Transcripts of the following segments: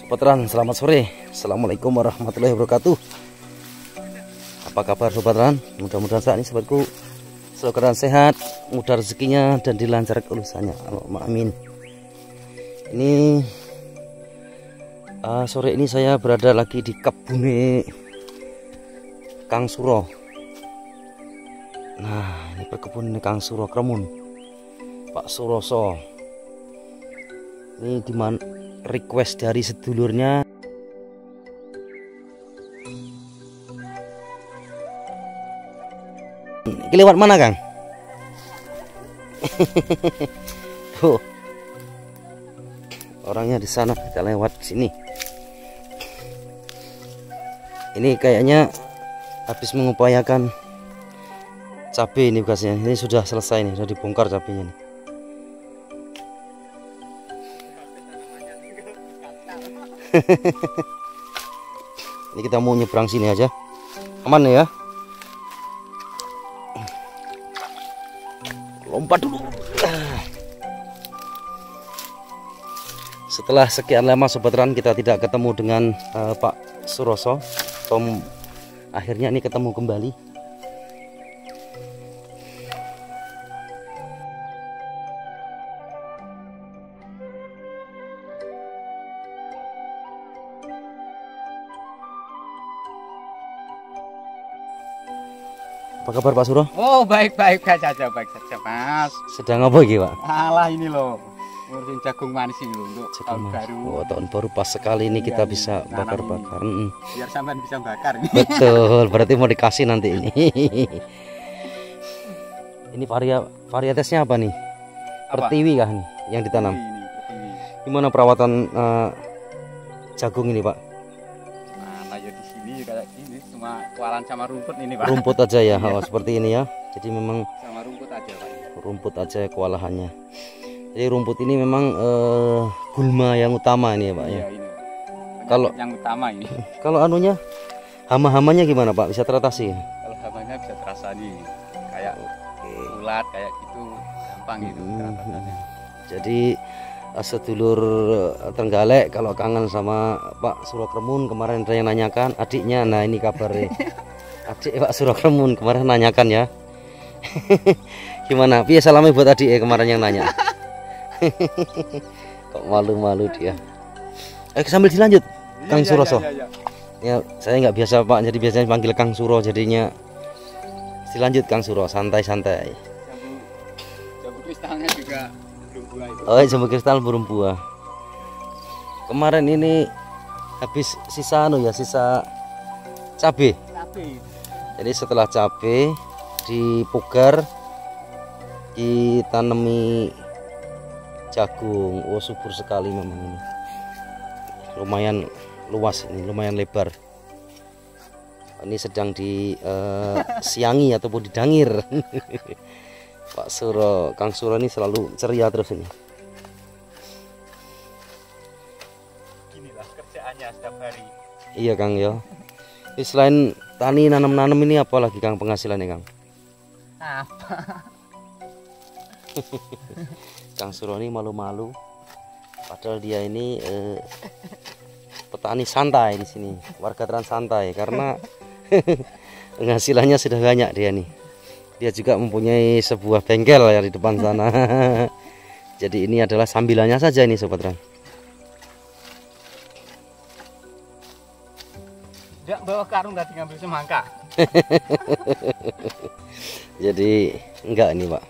Sobat selamat sore. Assalamualaikum warahmatullahi wabarakatuh. Apa kabar Sobat Ran? Mudah-mudahan saat ini sobatku selalu sehat, mudah rezekinya dan dilancarkan urusannya. Amin. Ini uh, sore ini saya berada lagi di kebun Kang Suro. Nah, ini perkebunan Kang Suro Kremun. Pak Suroso. Ini di mana request dari sedulurnya ini lewat mana Kang? Tuh. Orangnya di sana, kita lewat sini. Ini kayaknya habis mengupayakan cabai ini bekasnya. Ini sudah selesai nih, sudah dibongkar cabenya nih. ini kita mau nyebrang sini aja. Aman ya? Lompat dulu. Setelah sekian lama sobat ran kita tidak ketemu dengan uh, Pak Suroso. Tom akhirnya ini ketemu kembali Apa kabar Pak Suro? Oh baik baik saja baik saja Mas. Sedang apa gitu Pak? Alah ini loh ngurusin jagung manis ini loh untuk jagung tahun baru. Oh tahun baru pas sekali ini iya, kita bisa bakar-bakar. Biar sampean bisa bakar. Betul, berarti mau dikasih nanti ini. ini varia varietasnya apa nih? Apa? Pertiwi kah nih yang ditanam? Ini, ini, Gimana perawatan uh, jagung ini Pak? Cuma kualan sama rumput ini pak. Rumput aja ya oh, seperti ini ya. Jadi memang sama rumput aja pak. rumput aja kewalahannya. Jadi rumput ini memang uh, gulma yang utama ini ya pak ya, ya ini. kalau yang utama ini. Kalau anunya hama-hamanya gimana pak? Bisa teratasi? Kalau hamanya bisa terasa nih kayak okay. ulat kayak gitu. Gampang gitu hmm. jadi sedulur eh, Trenggalek kalau kangen sama Pak Surokremun kemarin yang nanyakan adiknya. Nah ini kabarnya adik Pak Surokremun kemarin nanyakan ya. Gimana? Biasa salamnya buat adik ya kemarin yang nanya? Kok malu-malu dia? Eh sambil dilanjut iya, Kang iya, Suroso. iya, iya, ya saya nggak biasa Pak. Jadi biasanya panggil Kang Suro jadinya. Dilanjut Kang Suro santai-santai. Jambu kristalnya juga Oh, jambu kristal burung buah. Kemarin ini habis sisa anu ya, sisa cabe. Cabe. Jadi setelah cabe dipugar ditanami jagung. Oh, subur sekali memang ini. Lumayan luas ini, lumayan lebar. Ini sedang di uh, siangi ataupun didangir. Pak Suro Kang Suro ini selalu ceria terus ini. Inilah kerjaannya setiap hari. Iya Kang ya. Selain tani nanam-nanam ini apa lagi Kang penghasilannya Kang? Apa? Kang Suro ini malu-malu. Padahal dia ini eh, petani santai di sini warga trans santai. Karena penghasilannya sudah banyak dia nih dia juga mempunyai sebuah bengkel ya di depan sana. Jadi ini adalah sambilannya saja ini sobat ran tidak bawa karung tadi ngambil semangka. Jadi enggak ini pak.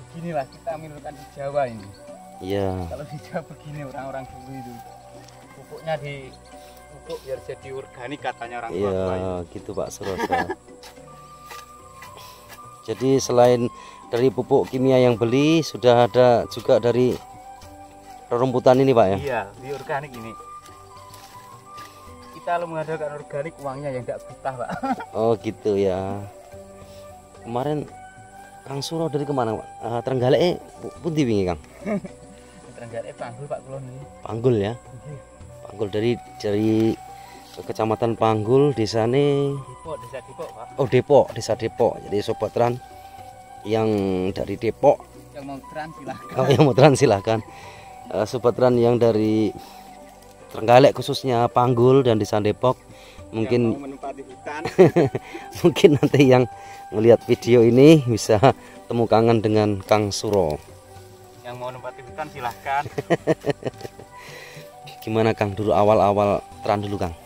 Beginilah kita menirukan di Jawa ini. Iya. Kalau di Jawa begini orang-orang dulu itu pupuknya di pupuk biar jadi organik katanya orang tua iya gitu Pak Suroso jadi selain dari pupuk kimia yang beli sudah ada juga dari rumputan ini Pak ya iya di organik ini kita mengadakan organik uangnya yang tidak betah Pak oh gitu ya kemarin Kang Suro dari ke mana Pak? Uh, Trenggalek eh, pun wingi Kang? Trenggalek Panggul Pak Kulon ini. Panggul ya? Panggul dari dari Kecamatan Panggul desa ini Depok, desa Depok, Pak. Oh, Depok, desa Depok. Jadi sobat Ran yang dari Depok yang mau tran silahkan Kalau yang mau tran silahkan. Eh, sobat tran yang dari Trenggalek khususnya Panggul dan Desa Depok mungkin hutan mungkin nanti yang melihat video ini bisa temu kangen dengan Kang Suro. yang mau menempati hutan silahkan Gimana Kang dulu awal-awal tran dulu Kang?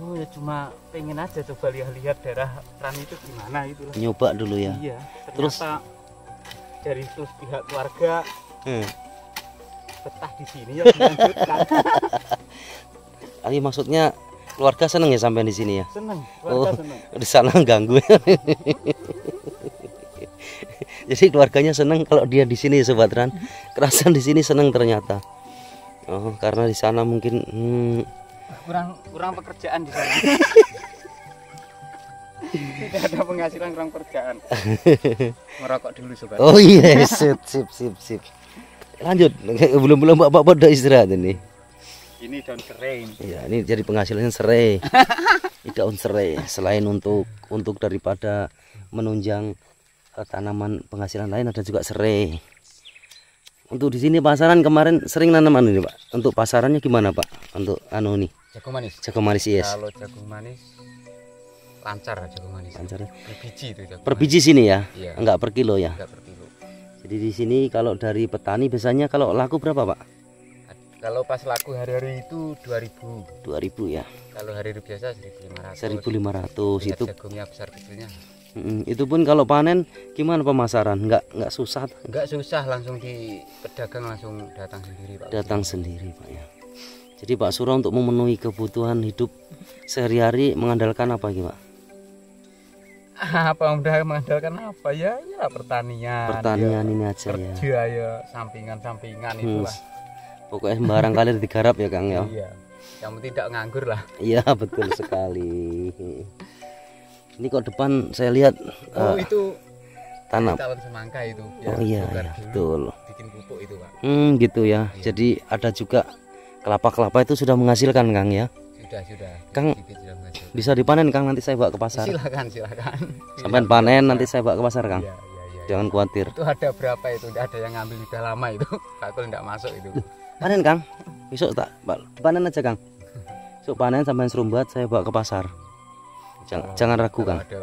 oh ya cuma pengen aja coba lihat-lihat daerah tran itu gimana itu Nyoba dulu ya. iya Terus? ternyata dari terus pihak keluarga Hmm. betah di sini ya dilanjutkan maksudnya keluarga seneng ya sampai di sini ya? seneng Oh. keluarga seneng Di sana ganggu. Jadi keluarganya seneng kalau dia di sini sobat Ran. Kerasan di sini seneng ternyata. Oh, karena di sana mungkin hmm, kurang kurang pekerjaan di sana tidak ada penghasilan kurang pekerjaan merokok dulu sobat Oh iya, sip sip sip sip. Lanjut, belum belum bapak pada istirahat ini. ini daun kering Ya, ini jadi penghasilannya serai. Ini daun serai. Selain untuk untuk daripada menunjang eh, tanaman penghasilan lain ada juga serai. Untuk di sini pasaran kemarin sering nanam anu ini, Pak. Untuk pasarannya gimana, Pak? Untuk anu nih, jagung manis jagung manis yes. kalau jagung manis lancar jagung manis Lancar ya. berbiji itu jagung Per biji sini ya? Iya. Enggak per kilo ya. enggak per kilo Jadi di sini kalau dari petani biasanya kalau laku berapa, Pak? kalau pas laku hari-hari itu 2000 2000 ya. kalau hari hari biasa 1500 1500 itu jagungnya besar kecilnya Mm, itu pun kalau panen gimana pemasaran? Enggak enggak susah enggak susah langsung di pedagang langsung datang sendiri pak datang sendiri Pak ya. Jadi Pak Suro untuk memenuhi kebutuhan hidup sehari-hari mengandalkan apa gitu Pak? apa udah mengandalkan apa ya ya pertanian Pertanian ya, ini aja ya. kerja ya sampingan-sampingan Hmm, itulah Pokoknya sembarang kali digarap ya Kang ya. iya yang penting tidak nganggur lah Iya betul sekali. Ini kok depan saya lihat oh eh, itu tanam. semangka itu Oh iya, iya betul. bikin pupuk itu pak Hmm gitu ya. Jadi ada juga kelapa-kelapa itu sudah menghasilkan Kang ya. sudah sudah Kang- sudah. Bisa dipanen Kang nanti saya bawa ke pasar. silakan silakan Sampai panen nanti saya bawa ke pasar Kang. iya iya iya Jangan khawatir. itu ada berapa itu tidak ada yang ngambil sudah lama itu aku tidak masuk itu Panen Kang. Besok tak Pak, panen aja Kang. Besok panen sampai serumbat saya bawa ke pasar. Jangan, Oh, jangan ragu Kang. ada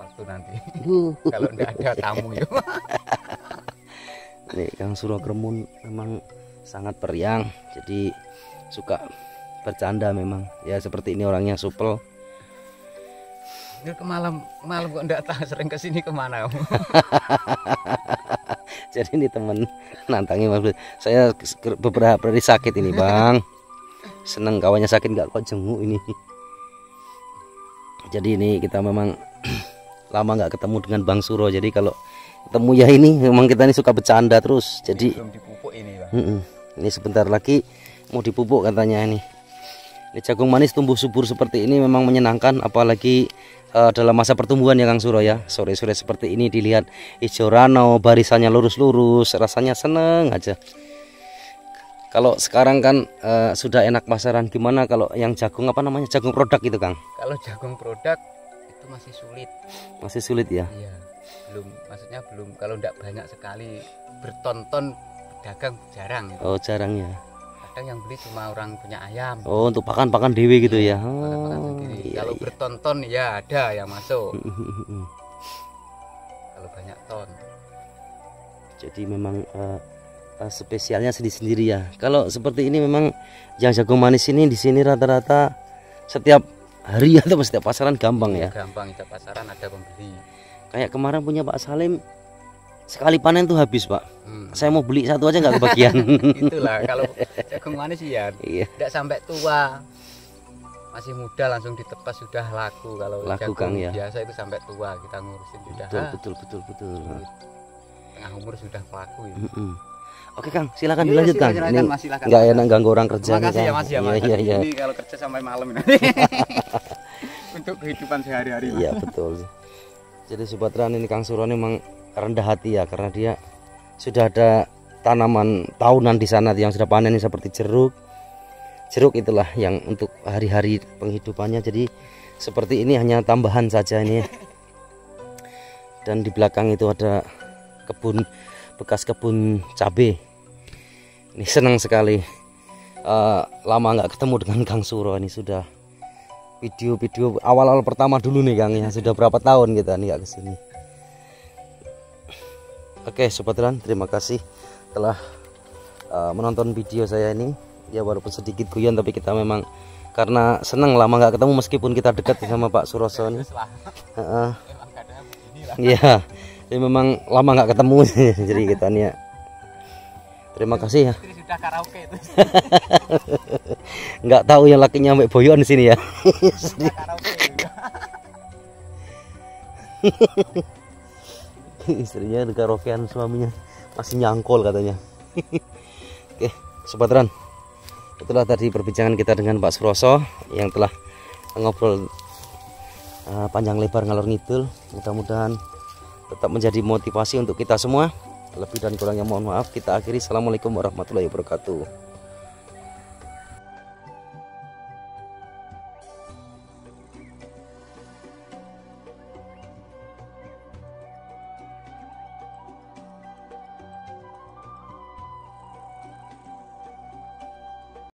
waktu nanti kalau tidak ada tamu ya Nih Kang Suro Kremun memang sangat periang. Jadi suka bercanda memang. Ya seperti ini orangnya supel. Ke malam malam kok enggak tahu sering ke sini ke mana kamu? Jadi ini temen nantangin Mas. Saya beberapa hari sakit ini Bang. Seneng kawannya sakit nggak kok jenguk ini. Jadi ini kita memang lama nggak ketemu dengan Bang Suro. Jadi kalau ketemu ya ini memang kita ini suka bercanda terus. Jadi belum dipupuk ini bang. Mm-mm. Ini sebentar lagi mau dipupuk katanya ini. Ini jagung manis tumbuh subur seperti ini memang menyenangkan apalagi eh, dalam masa pertumbuhan ya Kang Suro ya. Sore-sore seperti ini dilihat hijau rano, barisannya lurus-lurus, rasanya seneng aja. Kalau sekarang kan eh, sudah enak pasaran gimana kalau yang jagung apa namanya? Jagung produk itu Kang. Kalau jagung produk itu masih sulit. Masih sulit ya. Iya. Belum maksudnya belum kalau enggak banyak sekali bertonton dagang jarang. gitu. Oh, jarang ya. Kadang yang beli cuma orang punya ayam. Oh, untuk pakan-pakan dewi gitu ya. makan-makan Oh, sendiri. iya, kalau iya. bertonton ya ada yang masuk. Kalau banyak ton. Jadi memang eh, spesialnya sendiri-sendiri ya. Kalau seperti ini memang yang jagung manis ini di sini rata-rata setiap hari atau setiap pasaran gampang ya. Gampang itu pasaran ada pembeli. Kayak kemarin punya Pak Salim sekali panen tuh habis Pak. Hmm. Saya mau beli satu aja nggak kebagian. Itulah kalau jagung manis ya iya. tidak sampai tua masih muda langsung ditepas sudah laku kalau Laku, jagung Kang, ya. biasa itu sampai tua kita ngurusin sudah Betul ah, betul betul betul. tengah umur sudah laku ya. Mm-mm. Oke Kang, silakan Iya, dilanjut Kang. silakan, Ini Mas, silakan. nggak enak ganggu orang kerja. Terima kasih ya. Mas ya Iya Mas. iya iya. Ini kalau kerja sampai malam ini. Untuk kehidupan sehari-hari. Iya betul. Jadi Subatran ini Kang Suron memang rendah hati ya karena dia sudah ada tanaman tahunan di sana yang sudah panen ini seperti jeruk. Jeruk itulah yang untuk hari-hari penghidupannya. Jadi seperti ini hanya tambahan saja ini. Dan di belakang itu ada kebun bekas kebun cabe. Ini senang sekali. Uh, lama nggak ketemu dengan Kang Suro. Ini sudah video-video awal-awal pertama dulu nih Kang ya. Sudah berapa tahun kita nih nggak ke sini. Oke sobat Ran terima kasih telah uh, menonton video saya ini. Ya walaupun sedikit guyon tapi kita memang karena senang lama nggak ketemu meskipun kita dekat sama Pak Suroso ini. Uh, Iya, ya memang lama nggak ketemu jadi kita nih ya. Terima kasih ya. Sudah karaoke itu. nggak tahu yang lakinya sampai boyon di sini ya. Sudah karaoke juga. Istrinya di karaokean suaminya masih nyangkol katanya. Oke, sobat Ran. Itulah tadi perbincangan kita dengan Pak Suroso yang telah ngobrol uh, panjang lebar ngalor ngidul. Mudah-mudahan tetap menjadi motivasi untuk kita semua. Lebih dan kurangnya mohon maaf. Kita akhiri. Assalamualaikum warahmatullahi wabarakatuh.